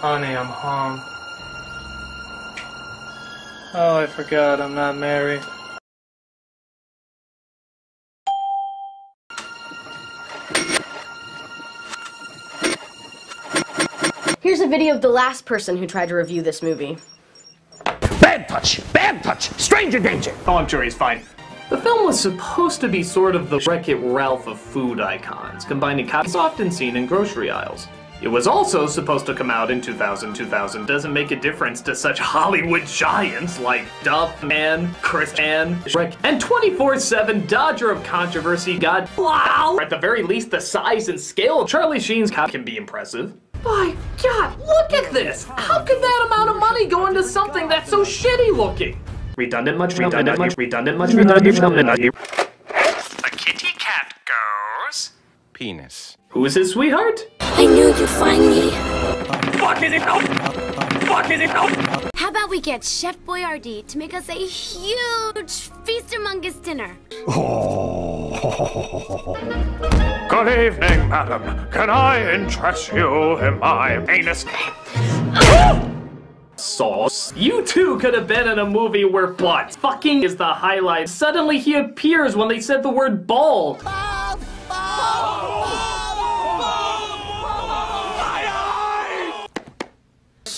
Honey, I'm home. Oh, I forgot I'm not married. Here's a video of the last person who tried to review this movie. Bad touch! Bad touch! Stranger danger! Oh, I'm sure he's fine. The film was supposed to be sort of the Wreck-It Ralph of food icons, combining copies often seen in grocery aisles. It was also supposed to come out in 2000 2000. Doesn't make a difference to such Hollywood giants like Duff Man, Chris Man, Shrek, and 24 7 Dodger of Controversy God. Wow! At the very least, the size and scale of Charlie Sheen's cop can be impressive. My god, look at this! How could that amount of money go into something that's so shitty looking? Redundant much, redundant much, redundant much, redundant, redundant. The kitty cat goes. Penis. Who is his sweetheart? I knew you'd find me. Fuck is it now? Fuck is it now? How about we get Chef Boyardee to make us a huge feast among us dinner? Good evening, madam. Can I interest you in my anus? Sauce. You two could have been in a movie where butt fucking is the highlight. Suddenly he appears when they said the word ball.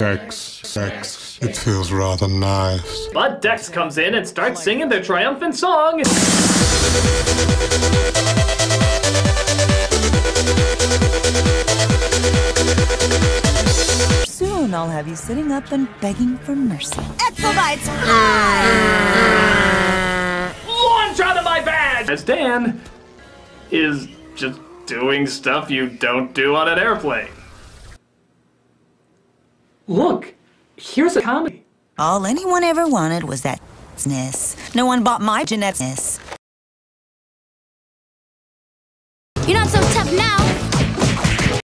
Sex, sex, it feels rather nice. But Dex comes in and starts singing their triumphant song. Soon I'll have you sitting up and begging for mercy. Exobites! Launch out of my bag! As Dan is just doing stuff you don't do on an airplane. Look, here's a comedy. All anyone ever wanted was that ness. No one bought my Jeanette's. You're not so tough now.